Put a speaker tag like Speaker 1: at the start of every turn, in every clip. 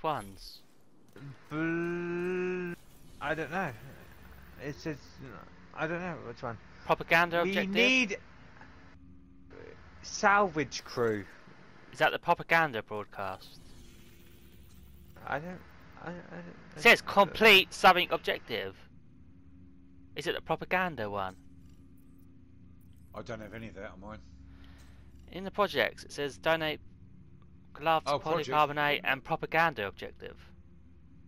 Speaker 1: which ones?
Speaker 2: Bl- I don't know. It says I don't know which one.
Speaker 1: Propaganda
Speaker 2: we
Speaker 1: objective?
Speaker 2: need salvage crew.
Speaker 1: Is that the propaganda broadcast?
Speaker 2: I don't. I, I don't.
Speaker 1: It says complete something objective. Is it the propaganda one?
Speaker 3: I don't have any of that on mine.
Speaker 1: In the projects, it says donate gloves,
Speaker 3: Oh, project.
Speaker 1: polycarbonate, and propaganda objective.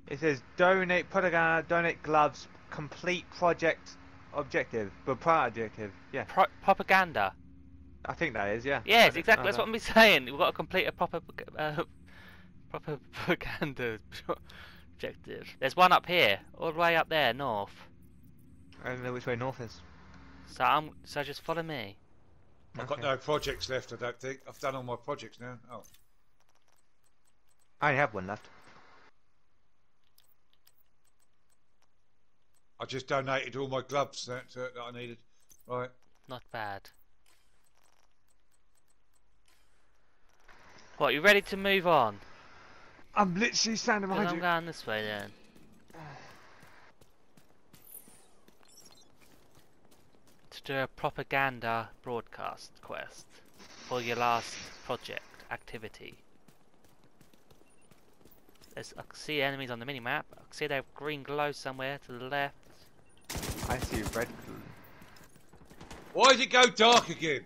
Speaker 2: It says donate propaganda, donate gloves, complete project objective, but project objective. Yeah,
Speaker 1: Pro- propaganda.
Speaker 2: I think that is. Yeah.
Speaker 1: Yes, exactly.
Speaker 2: I
Speaker 1: That's what I'm saying. We've got to complete a proper, uh, proper propaganda objective. There's one up here, all the way up there, north.
Speaker 2: I don't know which way north is.
Speaker 1: So I'm, so just follow me.
Speaker 3: I've got no projects left, I don't think. I've done all my projects now. Oh.
Speaker 2: I only have one left.
Speaker 3: I just donated all my gloves that, uh, that I needed. Right.
Speaker 1: Not bad. What, you ready to move on?
Speaker 2: I'm literally standing
Speaker 1: Then
Speaker 2: behind
Speaker 1: I'm
Speaker 2: you.
Speaker 1: going this way then. To do a propaganda broadcast quest for your last project activity. There's, I can see enemies on the mini-map. I can see they have green glow somewhere to the left.
Speaker 2: I see red glue
Speaker 3: Why did it go dark again?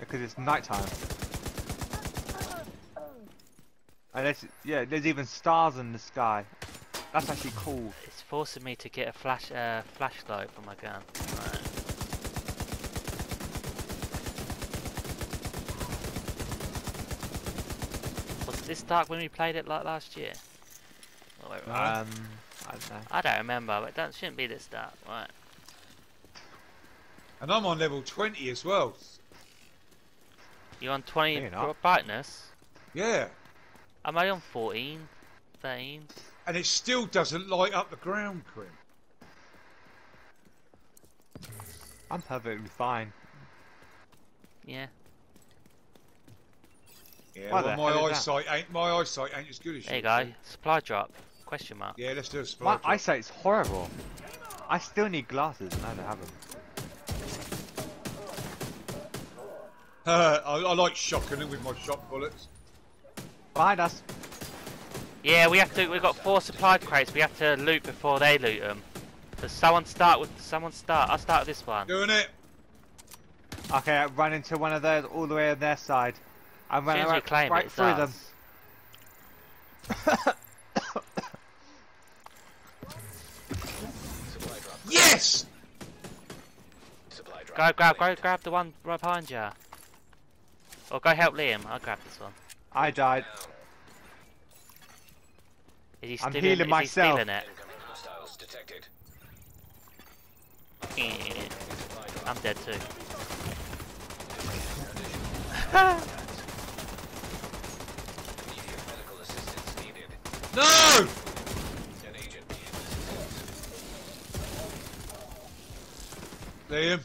Speaker 2: because it's nighttime. And there's, yeah, there's even stars in the sky. That's actually cool.
Speaker 1: It's forcing me to get a flash uh, flashlight for my gun. Right. This dark when we played it like last year? Oh, wait, right.
Speaker 2: Um, I don't know.
Speaker 1: I don't remember, but that shouldn't be this dark. Right.
Speaker 3: And I'm on level 20 as well.
Speaker 1: You're on 20
Speaker 2: No, you're not.
Speaker 1: brightness?
Speaker 3: Yeah.
Speaker 1: Am I on 14? 13?
Speaker 3: And it still doesn't light up the ground, Quinn.
Speaker 2: I'm perfectly fine.
Speaker 1: Yeah.
Speaker 3: Yeah,
Speaker 2: Why
Speaker 3: well, my
Speaker 2: hell is that?
Speaker 3: eyesight ain't my eyesight ain't as good as
Speaker 1: There you
Speaker 3: yours,
Speaker 1: go. Supply drop. Question mark.
Speaker 3: Yeah, let's do a
Speaker 2: My
Speaker 3: supply drop.
Speaker 2: eyesight's horrible. I still need glasses and I don't have them.
Speaker 3: Uh, I, I like shocking them with my shot bullets.
Speaker 2: Behind us.
Speaker 1: Yeah, we have to. We've got four supply crates. We have to loot before they loot them. So someone start with. Someone start. I'll start with this one.
Speaker 3: Doing it.
Speaker 2: Okay, I run into one of those all the way on their side. I
Speaker 1: As
Speaker 2: run
Speaker 1: soon as
Speaker 2: right,
Speaker 1: claim
Speaker 2: right
Speaker 1: it, it's
Speaker 2: through them.
Speaker 3: Yes!
Speaker 1: Go grab, go grab the one right behind you. Or go help Liam. I'll grab this one.
Speaker 2: I died.
Speaker 1: Is he
Speaker 2: I'm healing
Speaker 1: is
Speaker 2: myself.
Speaker 1: he stealing it?
Speaker 4: Eh.
Speaker 1: I'm dead too.
Speaker 4: Immediate medical assistance needed.
Speaker 3: No!
Speaker 4: An agent needs
Speaker 3: Liam,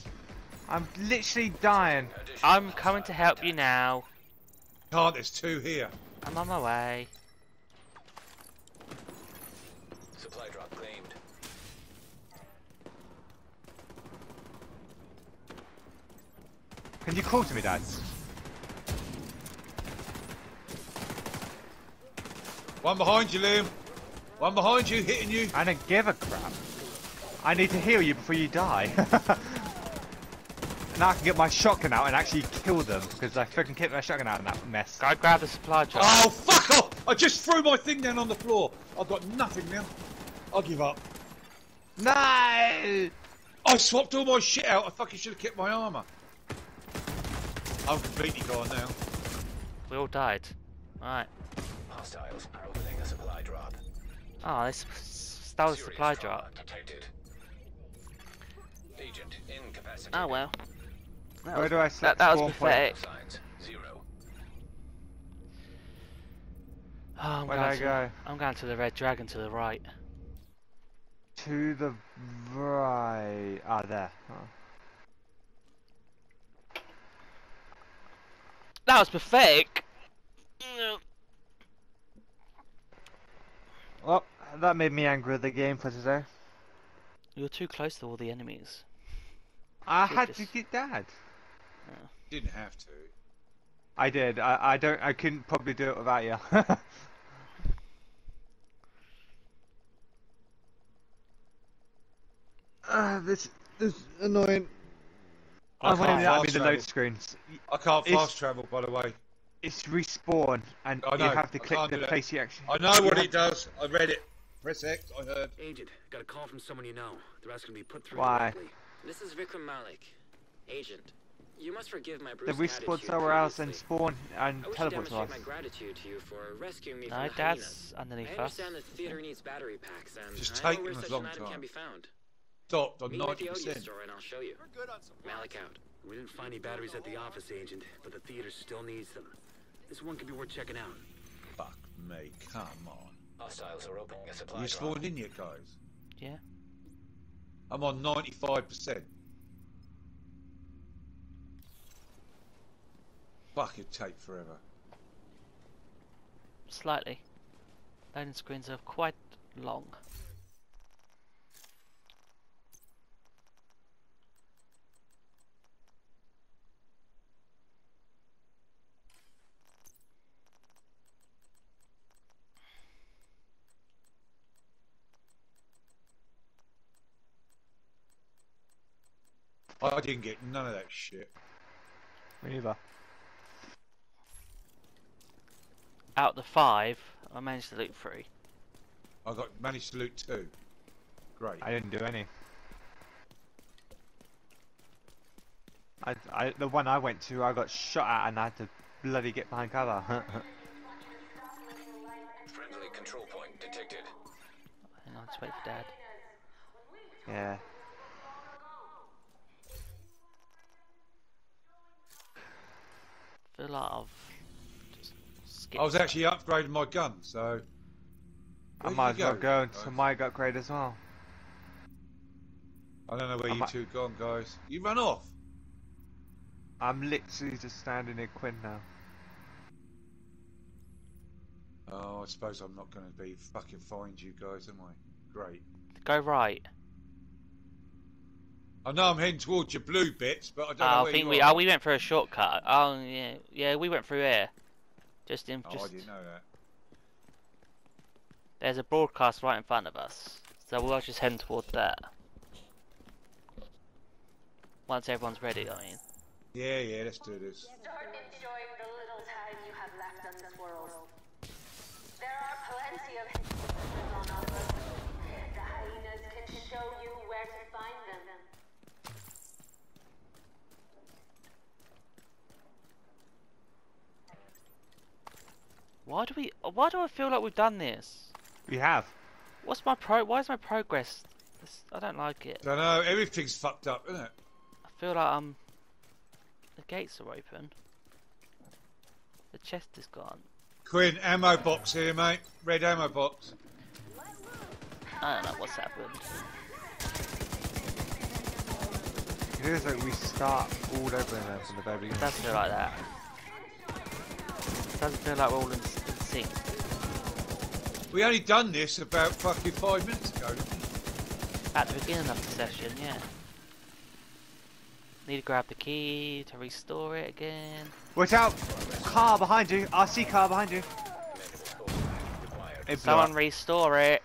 Speaker 2: I'm literally dying.
Speaker 1: I'm coming to help you now.
Speaker 3: can't, there's two here.
Speaker 1: I'm on my way.
Speaker 4: supply drop claimed.
Speaker 2: Can you call to me, Dad?
Speaker 3: One behind you, Liam. One behind you, hitting you.
Speaker 2: I don't give a crap. I need to heal you before you die. now I can get my shotgun out and actually kill them because I freaking kept my shotgun out in that mess.
Speaker 1: Go grab the supply drop.
Speaker 3: Oh, fuck off! I just threw my thing down on the floor. I've got nothing now. I'll give up.
Speaker 2: No!
Speaker 3: I swapped all my shit out. I fucking should have kept my armour. I'm completely gone now.
Speaker 1: We all died. Right.
Speaker 4: Hostiles are opening a supply drop.
Speaker 1: Oh, they s- s- stole the supply drop.
Speaker 4: detected. Agent incapacitated.
Speaker 1: Oh well. That
Speaker 2: Where
Speaker 1: was,
Speaker 2: do I
Speaker 1: that, that was
Speaker 2: spawn point?
Speaker 1: pathetic.
Speaker 4: Signs zero.
Speaker 1: Oh, I'm,
Speaker 2: Where
Speaker 1: going
Speaker 2: did I
Speaker 1: to,
Speaker 2: go?
Speaker 1: I'm going to the red dragon to the right.
Speaker 2: To the right. Ah, there. Oh.
Speaker 1: That was pathetic. Mm.
Speaker 2: Well, that made me angry with the game for today.
Speaker 1: You're too close to all the enemies.
Speaker 2: I
Speaker 1: Should
Speaker 2: had
Speaker 1: just-
Speaker 2: to get that.
Speaker 3: Didn't have to.
Speaker 2: I did. I, I don't. I couldn't probably do it without you. Ah, this this is annoying.
Speaker 3: I
Speaker 2: I'm
Speaker 3: can't
Speaker 2: that'll be
Speaker 3: fast
Speaker 2: the
Speaker 3: travel.
Speaker 2: load screens.
Speaker 3: I can't
Speaker 2: It's-
Speaker 3: fast travel, by the way.
Speaker 2: It's respawn, and
Speaker 3: I
Speaker 2: you have to click the
Speaker 3: do that.
Speaker 2: place you actually.
Speaker 3: I know what it does. I read it. Press X. I heard.
Speaker 5: Agent, got a call from someone you know. They're asking to be put through
Speaker 2: Why?
Speaker 5: directly.
Speaker 6: This is Vikram Malik. Agent, you must forgive my
Speaker 2: The
Speaker 6: brusque
Speaker 2: respawn somewhere else and spawn and
Speaker 6: I
Speaker 2: teleport to us.
Speaker 6: my gratitude to you for rescuing me
Speaker 1: No,
Speaker 6: from the
Speaker 1: Dad's
Speaker 6: hyenas.
Speaker 1: underneath
Speaker 6: I
Speaker 1: us.
Speaker 6: understand the theater needs battery packs, and
Speaker 3: Just
Speaker 6: I
Speaker 3: take
Speaker 6: know where
Speaker 3: them a
Speaker 6: such
Speaker 3: long
Speaker 6: an item
Speaker 3: time.
Speaker 6: can be found.
Speaker 3: Stopped on
Speaker 6: Meet me at the
Speaker 3: 90%.
Speaker 6: Odeon store and I'll show you. Malik out.
Speaker 5: We didn't find any batteries at the office, Agent, but the theater still needs them. This one could be worth checking out.
Speaker 3: Fuck me. Come on.
Speaker 4: Hostiles are opening a supply
Speaker 3: You
Speaker 4: drop.
Speaker 3: spawned in yet, guys?
Speaker 1: Yeah.
Speaker 3: I'm on 95%. Fuck, it'd take forever.
Speaker 1: Slightly. Loading screens are quite long.
Speaker 3: I didn't get none of that shit.
Speaker 2: Me neither.
Speaker 1: Out the five, I managed to loot three.
Speaker 3: I got managed to loot two. Great.
Speaker 2: I didn't do any. I, I, the one I went to, I got shot at and I had to bloody get behind cover.
Speaker 4: Friendly control point detected.
Speaker 1: Hang on, let's wait for Dad.
Speaker 2: yeah.
Speaker 1: Feel like I've just skipped.
Speaker 3: I was actually upgrading my gun, so.
Speaker 2: I might as well
Speaker 3: go,
Speaker 2: go into my upgrade as well.
Speaker 3: I don't know where
Speaker 2: I
Speaker 3: you
Speaker 2: might-
Speaker 3: two gone, guys. You run off.
Speaker 2: I'm literally just standing in Quinn now.
Speaker 3: Oh, I suppose I'm not going to be fucking find you guys, am I? Great.
Speaker 1: Go right.
Speaker 3: I know I'm heading towards your blue bits, but I don't know
Speaker 1: Oh, I think
Speaker 3: you
Speaker 1: we
Speaker 3: are.
Speaker 1: oh we went for a shortcut. Oh yeah, yeah we went through here. Just in
Speaker 3: Oh,
Speaker 1: just
Speaker 3: I didn't know that.
Speaker 1: there's a broadcast right in front of us, so we'll just head towards that. Once everyone's ready, I mean.
Speaker 3: Yeah, yeah, let's do this.
Speaker 7: Start enjoying the little time you have left on this world. There are plenty of hidden on offer. The hyenas can show you where to find them.
Speaker 1: Why do we? Why do I feel like we've done this?
Speaker 2: We have.
Speaker 1: What's my pro? Why is my progress? This, I don't like it.
Speaker 3: Don't know, everything's fucked up, isn't it?
Speaker 1: I feel like um, the gates are open. The chest is gone.
Speaker 3: Quinn, ammo box here, mate. Red ammo box.
Speaker 1: I don't know what's happened.
Speaker 2: It feels like we start all over again from the very
Speaker 1: It
Speaker 2: beginning.
Speaker 1: does feel like that. It doesn't feel like we're all in, in sync.
Speaker 3: We only done this about fucking five minutes ago. didn't we?
Speaker 1: At the beginning of the session, yeah. Need to grab the key to restore it again.
Speaker 2: Watch out! Car behind you! RC car behind you! It blew
Speaker 1: Someone
Speaker 2: up.
Speaker 1: restore it.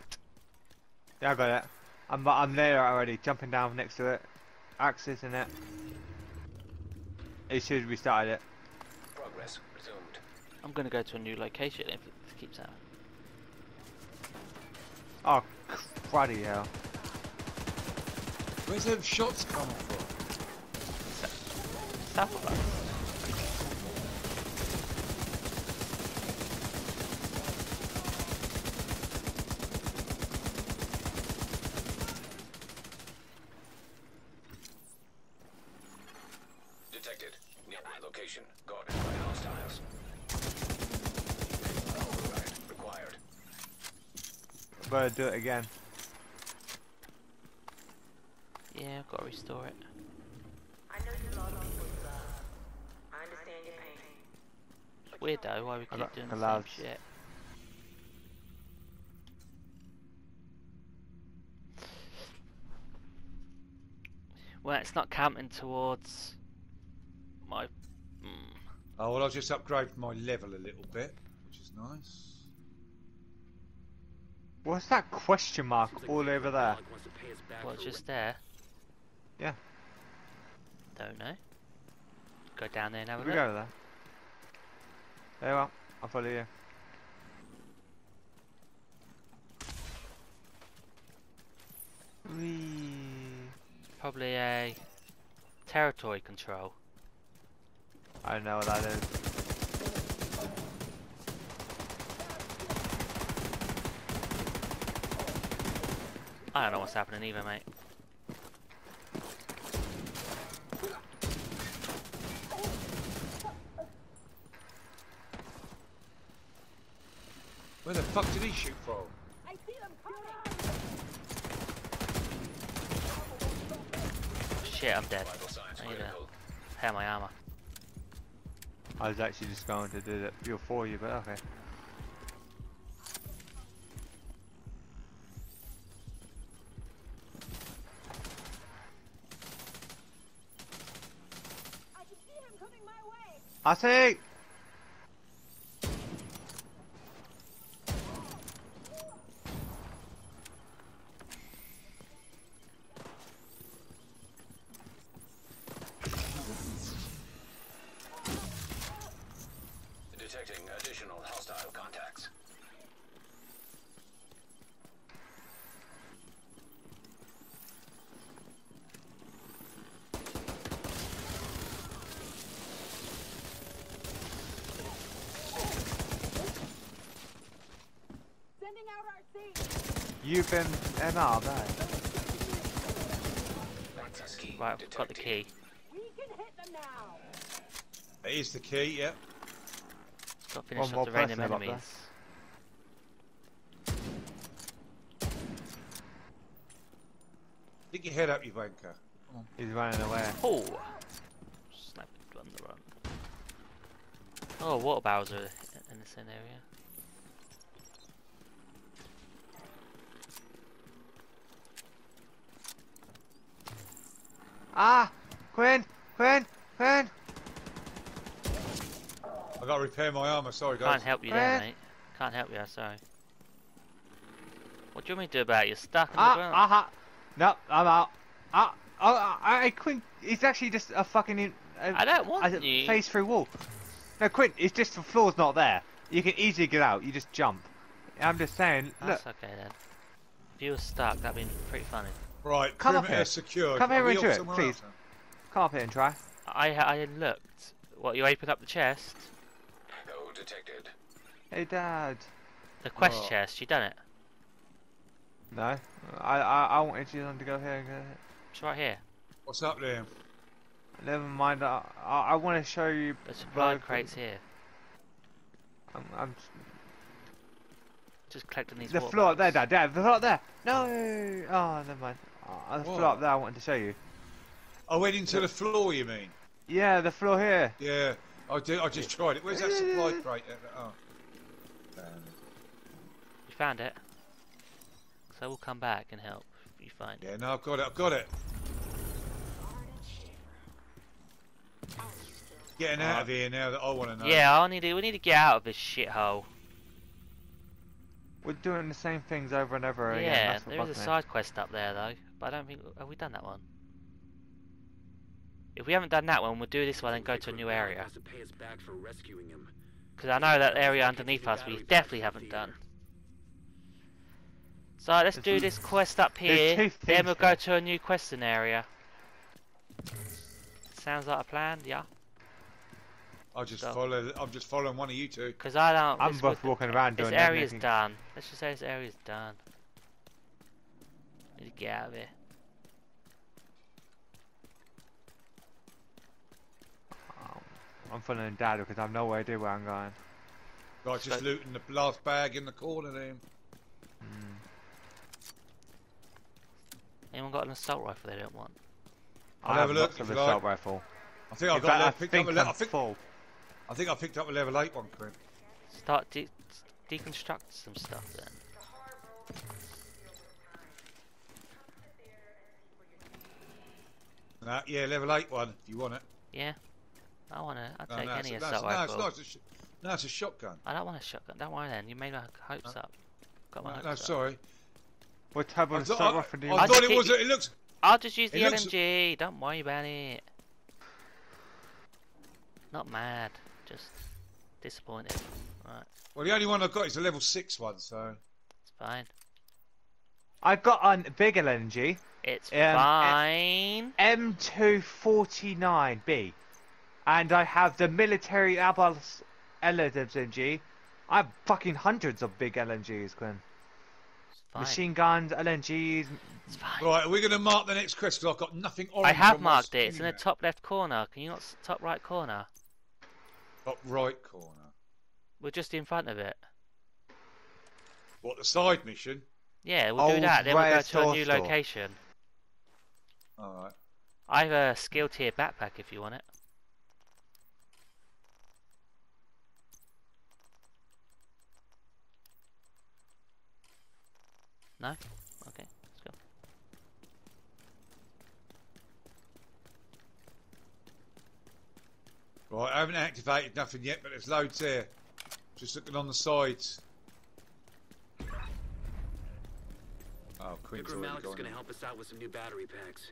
Speaker 2: Yeah, I got it. I'm, I'm there already, jumping down next to it. Axis in it. It should have restarted it.
Speaker 4: Progress resumed.
Speaker 1: I'm gonna go to a new location if it keeps happening.
Speaker 2: Oh, cruddy hell.
Speaker 3: Where's those shots coming from?
Speaker 1: South of us.
Speaker 2: gotta do it again.
Speaker 1: Yeah, I've got to restore it.
Speaker 7: I know you love uh, I understand your pain.
Speaker 1: It's weird though, why we keep doing the same shit. Well, it's not counting towards my. Mm.
Speaker 3: Oh well, I just upgraded my level a little bit, which is nice.
Speaker 2: What's that question mark
Speaker 5: like
Speaker 2: all over there?
Speaker 5: dog wants to pay us back
Speaker 1: Well, just there.
Speaker 2: Yeah.
Speaker 1: Don't know. Go down there and have a
Speaker 2: We
Speaker 1: look.
Speaker 2: go there. Very well. I'll follow you. Whee.
Speaker 1: Probably a territory control.
Speaker 2: I don't know what that is.
Speaker 1: I don't know what's happening either, mate.
Speaker 3: Where the fuck did he shoot from?
Speaker 1: Shit, I'm dead.
Speaker 4: Vital
Speaker 1: I need to repair my armor.
Speaker 2: I was actually just going to do that feel for you, but okay. I see. You've been MR there.
Speaker 4: Key
Speaker 1: Right, I've got the
Speaker 4: detected.
Speaker 1: key.
Speaker 3: That is the key. Yep.
Speaker 1: Got to finish
Speaker 2: One more
Speaker 1: off the random
Speaker 2: person up there.
Speaker 1: enemies.
Speaker 3: Stick your head up, you wanker.
Speaker 2: He's running away.
Speaker 1: Oh! Snap on the run. Oh, water barrels are in the same area.
Speaker 2: Ah! Quinn! Quinn! Quinn!
Speaker 3: I got to repair my armor. Sorry, guys.
Speaker 1: Can't help you there,
Speaker 2: Eh.
Speaker 1: mate. Can't help you, sorry. What do you want me to do about it? You're stuck in the
Speaker 2: Ah!
Speaker 1: ground.
Speaker 2: Ah! No, I'm out. Ah! Oh, I, I, Quinn, it's actually just a fucking in, a,
Speaker 1: I don't want
Speaker 2: a
Speaker 1: you.
Speaker 2: face through wall. No, Quinn, it's just the floor's not there. You can easily get out. You just jump. I'm just saying. Look,
Speaker 1: That's okay then. If you were stuck, that'd be pretty funny.
Speaker 3: Right,
Speaker 2: Come up here.
Speaker 3: secured.
Speaker 2: Come
Speaker 3: Are
Speaker 2: here
Speaker 3: we
Speaker 2: and do it, please.
Speaker 3: else
Speaker 2: come up here and try.
Speaker 1: I I looked. What, you opened up the chest?
Speaker 4: Echo detected.
Speaker 2: Hey, Dad.
Speaker 1: The quest
Speaker 3: Oh.
Speaker 1: chest, you done it.
Speaker 2: No, I, I, I wanted you to go here and go here.
Speaker 1: It's right here.
Speaker 3: What's up there?
Speaker 2: Never mind. I, I, I want to show you.
Speaker 1: The supply
Speaker 2: bloke-
Speaker 1: crate's here.
Speaker 2: I'm, I'm
Speaker 1: Just collecting these
Speaker 2: the floor up there. Dad. Dad, the floor up there. No. Oh, never mind. Oh, the floor
Speaker 3: What?
Speaker 2: up there. I wanted to show you.
Speaker 3: I went into the floor. You mean?
Speaker 2: Yeah, the floor here.
Speaker 3: Yeah, I did. I just tried it. Where's that supply crate? At? Oh.
Speaker 1: You found it. So we'll come back and help if you find it.
Speaker 3: Yeah, no, I've got it. I've got it. Getting out of here now that I want to know.
Speaker 1: Yeah, I need to, we need to get out of this shithole.
Speaker 2: We're doing the same things over and over again.
Speaker 1: Yeah, there is a side quest up there though, but I don't think have uh, we done that one. If we haven't done that one, we'll do this one and go to a new area.
Speaker 5: Wants to pay us back for rescuing him.
Speaker 1: Because I know that area underneath us we definitely haven't done. So let's do this quest up here, then we'll go to a new questing area. Sounds like a plan, yeah?
Speaker 3: I just
Speaker 1: So-
Speaker 3: follow. I'm just following one of you two.
Speaker 1: Because I don't...
Speaker 2: I'm
Speaker 1: this
Speaker 2: both walking around doing.
Speaker 1: This area's
Speaker 2: everything.
Speaker 1: done. Let's just say this area's done. Need to get out of here.
Speaker 2: Um, I'm following Dad because I have no idea where I'm going.
Speaker 3: Guy's just
Speaker 1: So-
Speaker 3: looting the last bag in the corner there.
Speaker 2: Mm.
Speaker 1: Anyone got an assault rifle they don't want?
Speaker 3: I'll
Speaker 2: I
Speaker 3: have a look
Speaker 2: lots
Speaker 3: if
Speaker 2: of assault
Speaker 3: like.
Speaker 2: rifle.
Speaker 3: I think I've got.
Speaker 2: fact, I
Speaker 3: picked
Speaker 2: think
Speaker 3: up a le-
Speaker 2: I'm
Speaker 3: I think.
Speaker 2: full.
Speaker 3: I think I picked up a level eight one, Quinn.
Speaker 1: Start de deconstruct some stuff then.
Speaker 3: Uh, yeah, level 8 one, if you want it.
Speaker 1: Yeah. I wanna. I'll
Speaker 3: No,
Speaker 1: take
Speaker 3: no,
Speaker 1: any
Speaker 3: it's, no,
Speaker 1: assault
Speaker 3: no, it's
Speaker 1: rifle.
Speaker 3: It's no, it's a shotgun.
Speaker 1: I don't want a shotgun. Don't worry then. You made my hopes up. Got my
Speaker 3: No,
Speaker 1: hopes
Speaker 3: no,
Speaker 1: up.
Speaker 3: sorry.
Speaker 2: What type
Speaker 3: I,
Speaker 2: of
Speaker 3: thought-
Speaker 2: assault rifle do you
Speaker 3: I
Speaker 2: want?
Speaker 1: I'll
Speaker 3: thought it was. It looks.
Speaker 1: I'll just use the
Speaker 3: It looks-
Speaker 1: LMG. Don't worry about it. Not mad. Just disappointed. Right.
Speaker 3: Well, the only one I've got is a level 6 one, so.
Speaker 1: It's fine.
Speaker 2: I've got a big LMG,
Speaker 1: It's
Speaker 2: Um,
Speaker 1: fine.
Speaker 2: M249B, and I have the military Abbas LMG. I have fucking hundreds of big LMGs, Quinn.
Speaker 1: It's fine.
Speaker 2: Machine guns, LMGs.
Speaker 1: It's fine.
Speaker 3: Right, are we going to mark the next quest? Because I've got nothing orange
Speaker 1: I have
Speaker 3: on
Speaker 1: marked it. It's in the top left corner. Can you not top right corner?
Speaker 3: now. Top right corner.
Speaker 1: We're just in front of it.
Speaker 3: What, the side mission?
Speaker 1: Yeah, we'll do that. Then we'll go to a new
Speaker 2: Store Store.
Speaker 1: location.
Speaker 3: Alright.
Speaker 1: I have a skill tier backpack if you want it. No? Okay, let's go.
Speaker 3: Right, I haven't activated nothing yet, but there's loads there. Just looking on the sides. Oh, Quinn's
Speaker 5: Vikram
Speaker 3: already
Speaker 5: Malik's
Speaker 3: gone.
Speaker 5: gonna help us out with some new battery packs.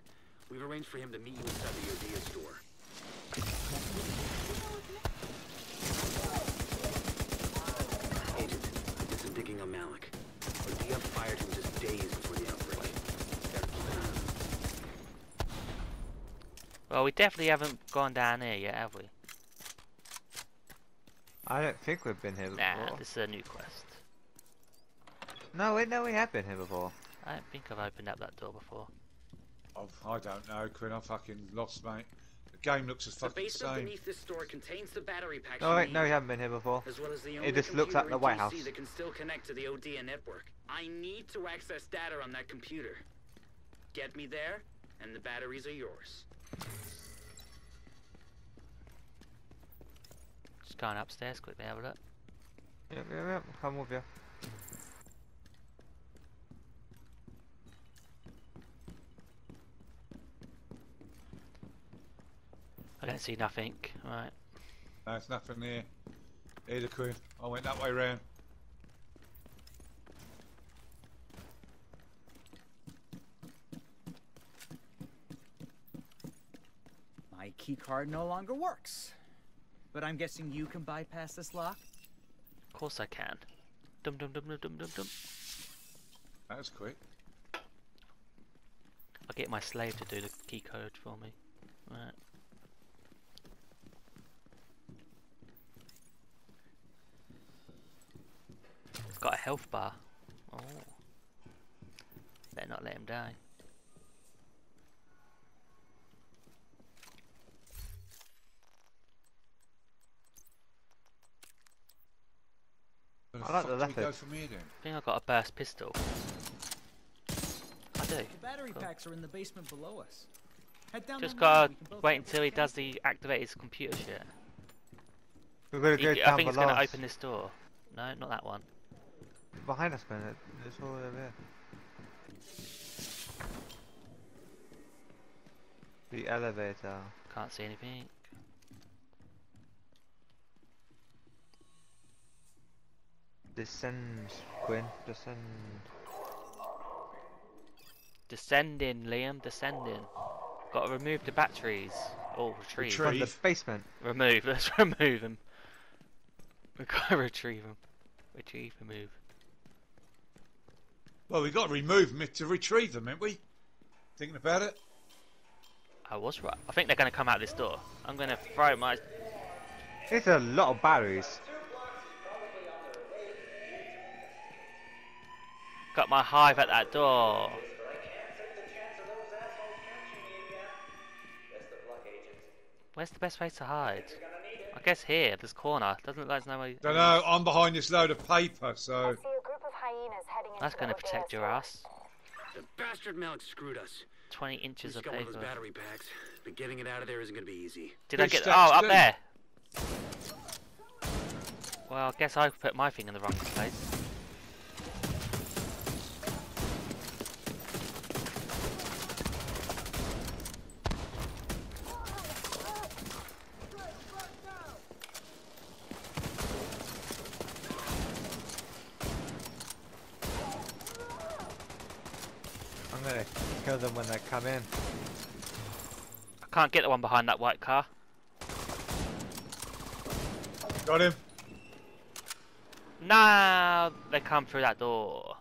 Speaker 5: We've arranged for him to meet you inside the Odia store. Agent, I did some digging on Malik. Odia fired him just days before the outbreak. Gotta keep an eye on him.
Speaker 1: Well, we definitely haven't gone down here yet, have we?
Speaker 2: I don't think we've been here before.
Speaker 1: Nah, this is a new quest.
Speaker 2: No, wait, no, we have been here before.
Speaker 1: I don't think I've opened up that door before.
Speaker 3: I've, I don't know, Quinn. I'm fucking lost, mate. The game looks as
Speaker 5: The
Speaker 3: fucking the
Speaker 5: basement
Speaker 3: same.
Speaker 5: beneath this store contains the battery packs
Speaker 2: Oh wait, no,
Speaker 5: need,
Speaker 2: we haven't been here before.
Speaker 5: as well as the only it
Speaker 2: just looks like the
Speaker 5: in
Speaker 2: White
Speaker 5: DC
Speaker 2: House.
Speaker 5: that can still connect to the Odia network. I need to access data on that computer. Get me there, and the batteries are yours.
Speaker 1: Just going upstairs quickly, have a look.
Speaker 2: Yep, yep, yep, come with you.
Speaker 1: I don't see nothing. Right.
Speaker 3: No, there's nothing there. Here's Either, Quinn. I went that way round.
Speaker 8: My keycard no longer works. But I'm guessing you can bypass this lock?
Speaker 1: Of course I can. Dum dum dum dum dum dum dum.
Speaker 3: That was quick.
Speaker 1: I'll get my slave to do the key code for me. Right. It's got a health bar. Oh. Better not let him die.
Speaker 2: I like the
Speaker 3: do go
Speaker 2: leopard.
Speaker 3: from here then?
Speaker 1: I think I've got a burst pistol. I do.
Speaker 8: The battery
Speaker 1: Cool.
Speaker 8: packs are in the basement below us. Head down
Speaker 1: Just gotta
Speaker 8: we can both
Speaker 1: wait until he does the activate his computer shit.
Speaker 2: We're gonna go
Speaker 1: He-
Speaker 2: down
Speaker 1: I think it's
Speaker 2: below
Speaker 1: gonna
Speaker 2: us.
Speaker 1: open this door. No, not that one.
Speaker 2: Behind us, man. it- It's all over here. The elevator.
Speaker 1: Can't see anything.
Speaker 2: Descend, Quinn. Descend.
Speaker 1: Descending, Liam, descending. Gotta remove the batteries. Oh, retrieve.
Speaker 3: Retrieve.
Speaker 2: From the
Speaker 3: Retrieve.
Speaker 2: basement.
Speaker 1: Remove, let's remove them. We gotta retrieve them. Retrieve, remove.
Speaker 3: Well, we got to remove them to retrieve them, ain't we? Thinking about it?
Speaker 1: I was right. I think they're gonna come out this door. I'm gonna throw my.
Speaker 2: It's a lot of batteries.
Speaker 1: Got my hive at that door. Where's the best place to hide? I guess here, this corner. Doesn't look like there's no way.
Speaker 3: Don't know. I'm behind this load of paper, so.
Speaker 7: Hyenas heading into
Speaker 1: That's gonna
Speaker 7: Odia
Speaker 1: protect your ass.
Speaker 5: The bastard Malik screwed us.
Speaker 1: 20 inches
Speaker 5: just
Speaker 1: of
Speaker 5: got one of those
Speaker 1: paper.
Speaker 5: battery packs, but getting it out of there isn't gonna be easy.
Speaker 1: Did I get?
Speaker 3: steps
Speaker 1: Oh, up there. Well, I guess I put my thing in the wrong place.
Speaker 2: kill them when they come in.
Speaker 1: I can't get the one behind that white car.
Speaker 3: Got him.
Speaker 1: Now they come through that door.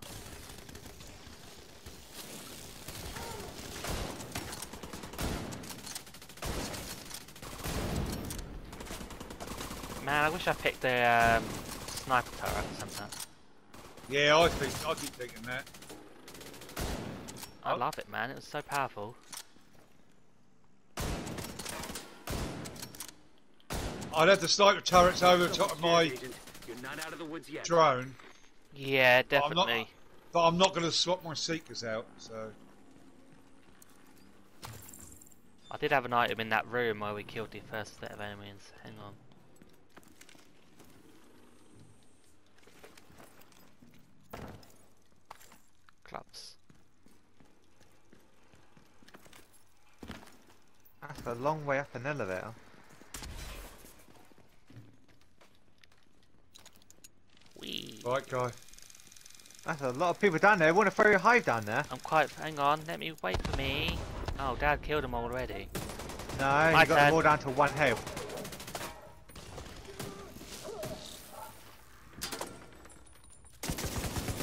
Speaker 1: Man, I wish I picked the um, sniper turret or something.
Speaker 3: Yeah, I think I keep thinking that.
Speaker 1: I
Speaker 3: Oh.
Speaker 1: love it, man. It was so powerful.
Speaker 3: I'd have the sniper turrets over the top of my
Speaker 5: you're not out of the woods yet.
Speaker 3: drone,
Speaker 1: Yeah,
Speaker 3: But I'm not-
Speaker 1: definitely.
Speaker 3: but I'm not going to swap my seekers out. So
Speaker 1: I did have an item in that room where we killed the first set of enemies. Hang on. Clubs.
Speaker 2: That's a long way up an elevator.
Speaker 1: Wee.
Speaker 3: right, guy.
Speaker 2: That's a lot of people down there. Want to throw your hive down there?
Speaker 1: I'm quite. Hang on. Let me wait for me. Oh, Dad killed them already.
Speaker 2: No,
Speaker 1: My
Speaker 2: you got
Speaker 1: turn.
Speaker 2: them all down to one health.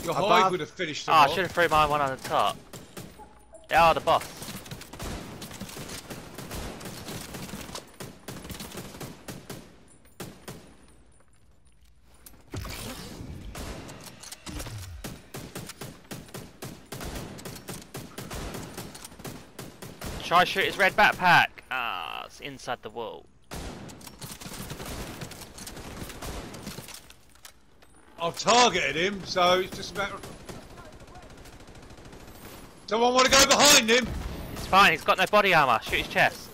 Speaker 3: Your
Speaker 2: Above-
Speaker 3: hive would have finished them
Speaker 1: Oh, I should have threw my one on the top. They are the boss. Try shoot his red backpack. Ah, it's inside the wall.
Speaker 3: I've targeted him, so it's just a matter of. Someone want to go behind him?
Speaker 1: It's fine. He's got no body armor. Shoot his chest.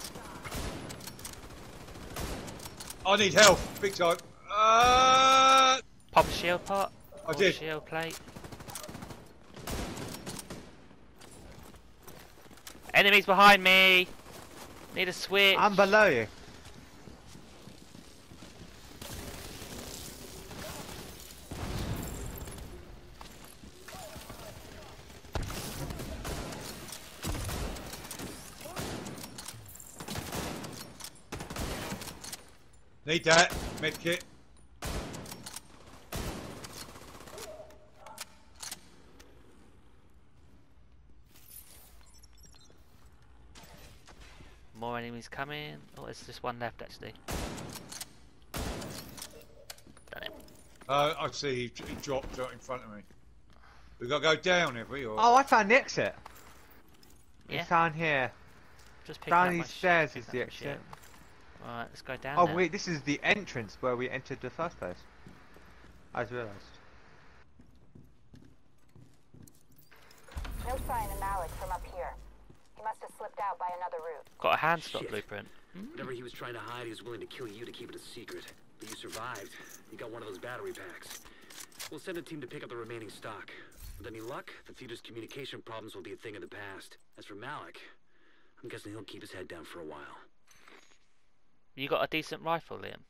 Speaker 3: I need help, big time. Uh,
Speaker 1: Pop a shield pot.
Speaker 3: I did.
Speaker 1: Shield plate. Enemies behind me. Need a switch.
Speaker 2: I'm below you.
Speaker 3: need that med kit.
Speaker 1: More enemies coming. Oh, there's just one left actually. Done it.
Speaker 3: Uh, I see he, he dropped right in front of me. We got to go down, have we? Or...
Speaker 2: Oh, I found the exit.
Speaker 1: Yeah.
Speaker 2: It's down here.
Speaker 1: Just pick
Speaker 2: Down these stairs
Speaker 1: pick
Speaker 2: is the exit.
Speaker 1: Alright, let's go down
Speaker 2: Oh
Speaker 1: there.
Speaker 2: wait, this is the entrance where we entered the first place. I just realised.
Speaker 9: No sign of Malik from up here. He must have slipped out by another route.
Speaker 1: Got a hand stop
Speaker 5: Shit.
Speaker 1: blueprint.
Speaker 5: Whatever he was trying to hide, he was willing to kill you to keep it a secret. But you survived. You got one of those battery packs. We'll send a team to pick up the remaining stock. With any luck, the theater's communication problems will be a thing of the past. As for Malik, I'm guessing he'll keep his head down for a while.
Speaker 1: You got a decent rifle, Liam.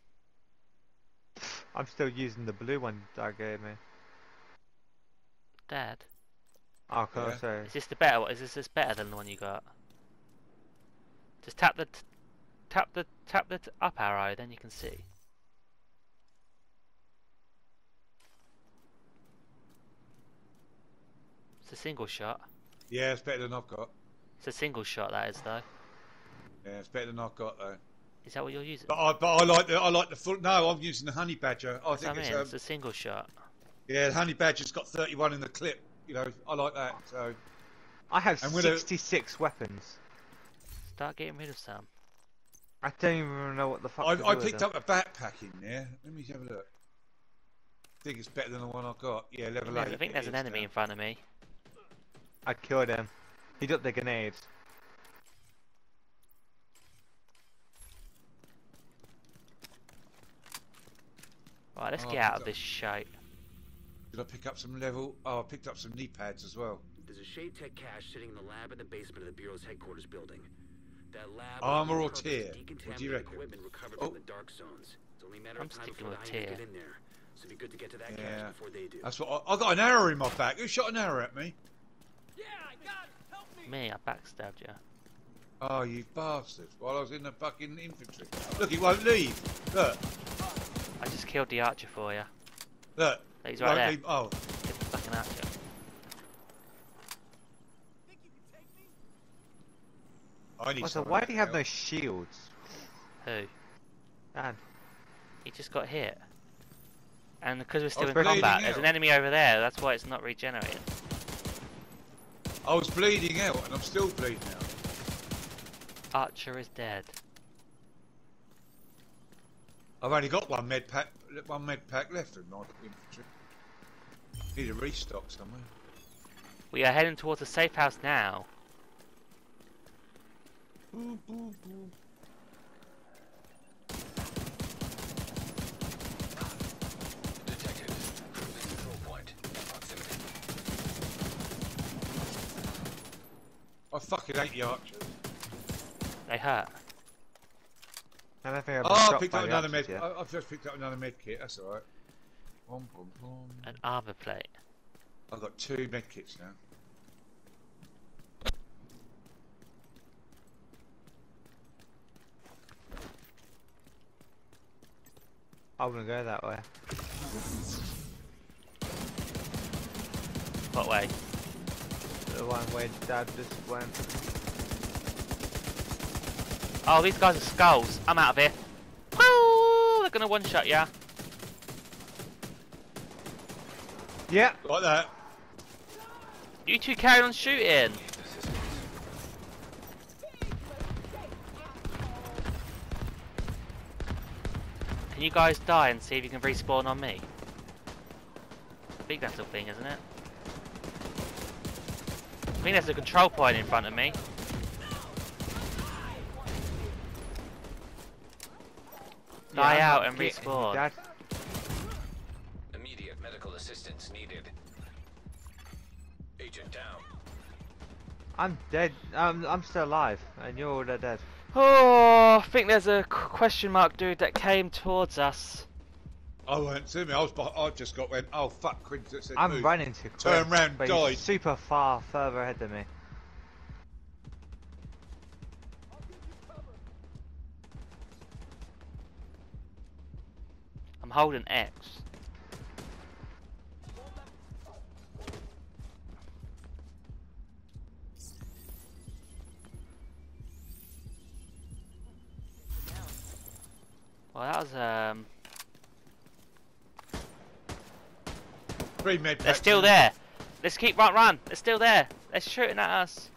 Speaker 2: I'm still using the blue one that gave me.
Speaker 1: Dad,
Speaker 2: Oh, cool,
Speaker 3: Yeah.
Speaker 2: sorry.
Speaker 1: is this the better one? Is this, this better than the one you got? Just tap the t- tap the tap the t- up arrow, then you can see. It's a single shot.
Speaker 3: Yeah, it's better than I've got.
Speaker 1: It's a single shot that is though.
Speaker 3: Yeah, it's better than I've got though.
Speaker 1: Is that what you're using?
Speaker 3: But I, but I like the, I like the full. No, I'm using the honey badger. I
Speaker 1: That's
Speaker 3: think
Speaker 1: I
Speaker 3: it's, um,
Speaker 1: It's a single shot.
Speaker 3: yeah, the honey badger's got 31 in the clip. You know, I like that. So
Speaker 2: I have
Speaker 3: And with a-
Speaker 2: 66 weapons.
Speaker 1: Start getting rid of some.
Speaker 2: I don't even know what the fuck
Speaker 3: I, I picked up a backpack in there. Let me have a look. I think it's better than the one I've got. Yeah, level
Speaker 1: I
Speaker 3: eight.
Speaker 1: think there's an enemy
Speaker 3: now.
Speaker 1: in front of me.
Speaker 2: I killed him. He dropped the grenades.
Speaker 1: Right, let's
Speaker 3: Oh,
Speaker 1: get out of
Speaker 3: up-
Speaker 1: this shite.
Speaker 3: Did I pick up some level? Oh, I picked up some knee pads as well.
Speaker 5: There's a SHD Tech cache sitting in the lab in the basement of the Bureau's headquarters building. That lab
Speaker 3: Armor or
Speaker 5: repurposed
Speaker 3: tear? What do you reckon? Oh.
Speaker 5: from the dark zones. It's only matter
Speaker 1: I'm
Speaker 5: of time
Speaker 1: sticking
Speaker 5: the
Speaker 1: with tear.
Speaker 5: get in there. So it'd be good to get to that
Speaker 3: Yeah.
Speaker 5: cache before they do.
Speaker 3: That's what I, I got an arrow in my back. Who shot an arrow at me?
Speaker 10: Yeah, I got it. Help me.
Speaker 1: Me, I backstabbed you.
Speaker 3: Oh, you bastard. While I was in the fucking infantry. Look, he won't leave. Look,
Speaker 1: I just killed the archer for you.
Speaker 3: look.
Speaker 1: He's right
Speaker 3: won't
Speaker 1: there.
Speaker 3: leave- Oh,
Speaker 1: Get the fucking archer.
Speaker 3: I need
Speaker 2: Also, why do you have no shields?
Speaker 1: Who?
Speaker 2: Dan.
Speaker 1: He just got hit. And because we're still in
Speaker 3: bleeding
Speaker 1: combat, there's
Speaker 3: out.
Speaker 1: an enemy over there. That's why it's not regenerating.
Speaker 3: I was bleeding out and I'm still bleeding out.
Speaker 1: Archer is dead.
Speaker 3: I've only got one med pack, one med pack left in my infantry. Need a restock somewhere.
Speaker 1: We are heading towards a safe house now.
Speaker 3: Boo, boo, boo.
Speaker 4: Detected. Proving control point. Proximity.
Speaker 3: I fucking hate the archers.
Speaker 1: They hurt.
Speaker 2: I don't think I've
Speaker 3: Oh, I picked up another med.
Speaker 2: Yet.
Speaker 3: I've just picked up another med kit. That's all right. Boom, boom, boom.
Speaker 1: An armor plate.
Speaker 3: I've got two med kits now.
Speaker 2: I wouldn't go that way.
Speaker 1: What way?
Speaker 2: The one where Dad just went.
Speaker 1: Oh, these guys are skulls. I'm out of here. Woo! They're gonna one shot ya.
Speaker 2: Yeah.
Speaker 3: Like that.
Speaker 1: You two carry on shooting. Can you guys die and see if you can respawn on me? Big that's a thing, isn't it? I think there's a control point in front of me. Die
Speaker 2: I'm
Speaker 1: out and respawn.
Speaker 2: Dad.
Speaker 4: Immediate medical assistance needed. Agent down.
Speaker 2: I'm dead. I'm, I'm still alive, and you're all dead.
Speaker 1: Oh, I think there's a question mark dude that came towards us.
Speaker 3: I weren't seeing me. I was. beh- I just got went. Oh fuck! Quinn said
Speaker 2: I'm
Speaker 3: move.
Speaker 2: running to
Speaker 3: Turn
Speaker 2: Chris,
Speaker 3: round,
Speaker 2: but
Speaker 3: died.
Speaker 2: he's super far further ahead than me.
Speaker 1: I'm holding X. Well, that was um.
Speaker 3: Three med
Speaker 1: They're still there. Let's keep run, run. They're still there. They're shooting at us.